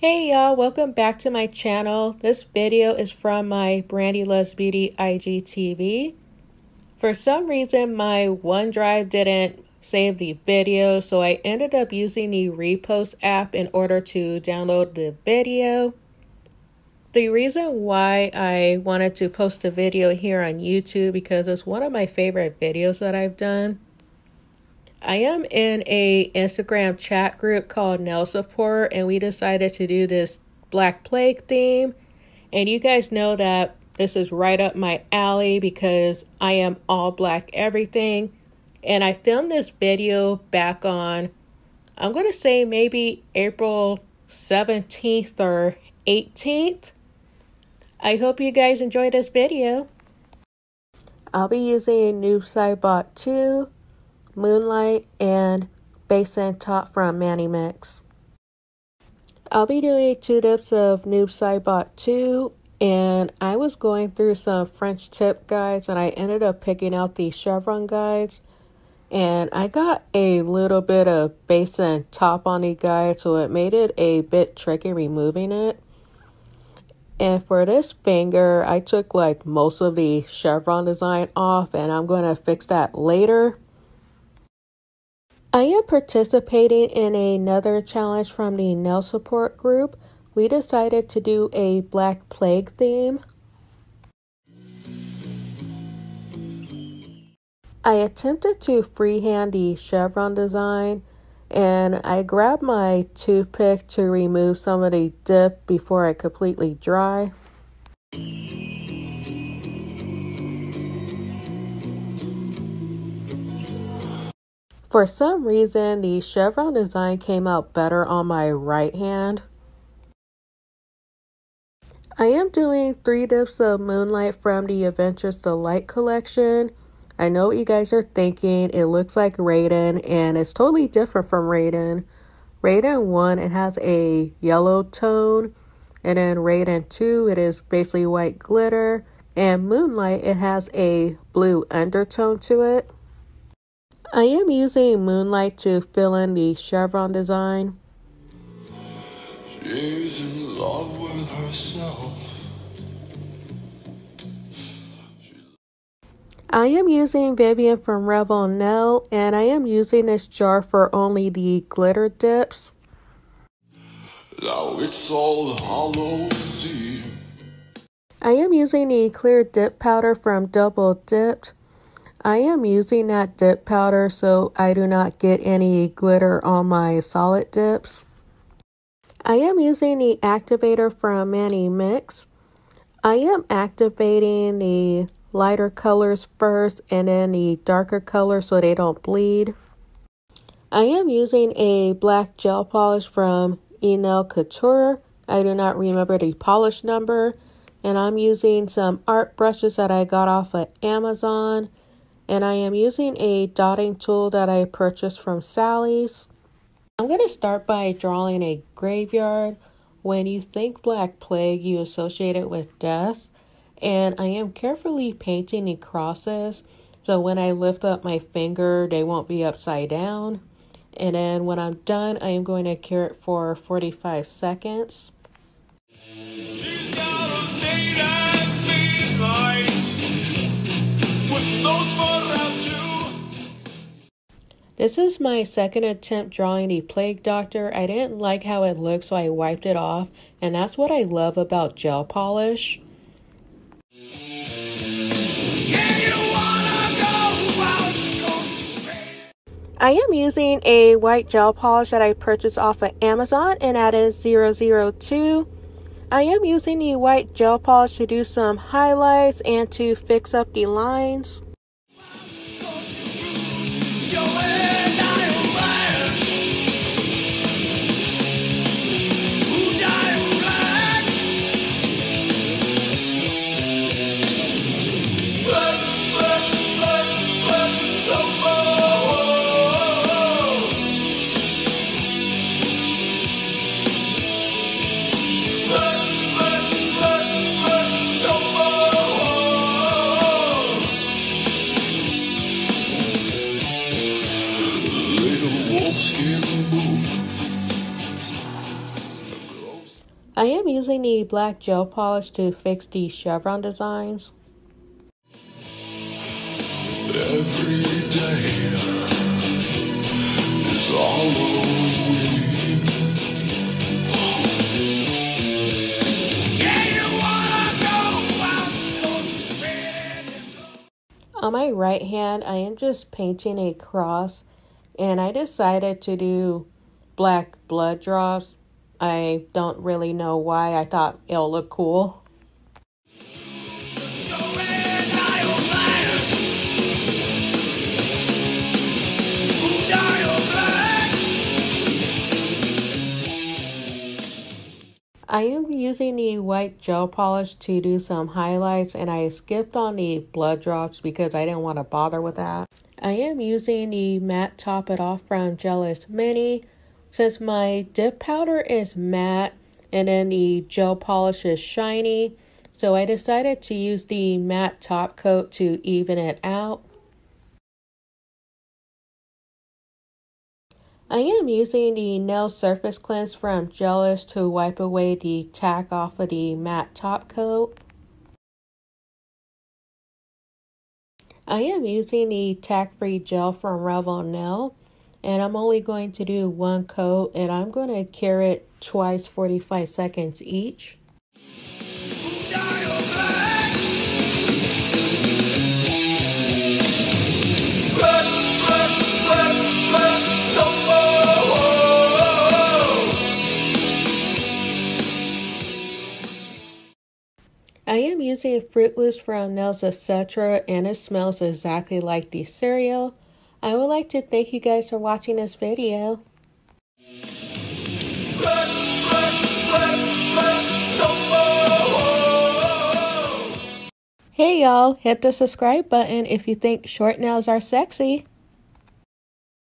Hey y'all, welcome back to my channel. This video is from my Brandy Loves Beauty IGTV. For some reason, my OneDrive didn't save the video, so I ended up using the Repost app in order to download the video. The reason why I wanted to post a video here on YouTube because it's one of my favorite videos that I've done. I am in a Instagram chat group called Nail Support and we decided to do this Black Plague theme. And you guys know that this is right up my alley because I am all black everything. And I filmed this video back on, I'm going to say maybe April 17th or 18th. I hope you guys enjoy this video. I'll be using Noob Saibot 2, Moonlight, and Base and Top from Mani Mix. I'll be doing two dips of Noob Saibot 2 and I was going through some French tip guides and I ended up picking out the chevron guides and I got a little bit of base and top on the guide so it made it a bit tricky removing it. And for this finger, I took like most of the chevron design off and I'm going to fix that later. I am participating in another challenge from the nail support group. We decided to do a Black Plague theme. I attempted to freehand the chevron design and I grabbed my toothpick to remove some of the dip before I completely dry. For some reason, the chevron design came out better on my right hand. I am doing three dips of Moonlight from the Adventures Delight collection. I know what you guys are thinking. It looks like Raiden, and it's totally different from Raiden. Raiden 1, it has a yellow tone, and then Raiden 2, it is basically white glitter, and Moonlight, it has a blue undertone to it. I am using Moonlight to fill in the chevron design. She's in love with herself. I am using Vivien from Revel Nail and I am using this jar for only the glitter dips. Now it's all Hallows Eve. I am using the clear dip powder from Double Dipped. I am using that dip powder so I do not get any glitter on my solid dips. I am using the activator from Mani Mix. I am activating the lighter colors first and then the darker colors so they don't bleed. I am using a black gel polish from Enail Couture. I do not remember the polish number. And I'm using some art brushes that I got off of Amazon and I am using a dotting tool that I purchased from Sally's. I'm going to start by drawing a graveyard. When you think Black Plague, you associate it with death, and I am carefully painting the crosses so when I lift up my finger, they won't be upside down. And then when I'm done, I am going to cure it for 45 seconds. This is my second attempt drawing the Plague Doctor. I didn't like how it looked, so I wiped it off. And that's what I love about gel polish. I am using a white gel polish that I purchased off of Amazon, and that is 002. I am using the white gel polish to do some highlights and to fix up the lines. I am using the black gel polish to fix the chevron designs. Every day is all On my right hand, I am just painting a cross and I decided to do black blood drops I don't really know why. I thought it'll look cool. I am using the white gel polish to do some highlights and I skipped on the blood drops because I didn't want to bother with that. I am using the matte top it off from Gelish Mini since my dip powder is matte and then the gel polish is shiny, so I decided to use the matte top coat to even it out. I am using the nail surface cleanse from Gelish to wipe away the tack off of the matte top coat. I am using the tack-free gel from Revel Nail and I'm only going to do one coat and I'm going to cure it twice 45 seconds each. I am using Fruit Loops from Nails Etc. and it smells exactly like the cereal. I would like to thank you guys for watching this video. Hey y'all, hit the subscribe button if you think short nails are sexy.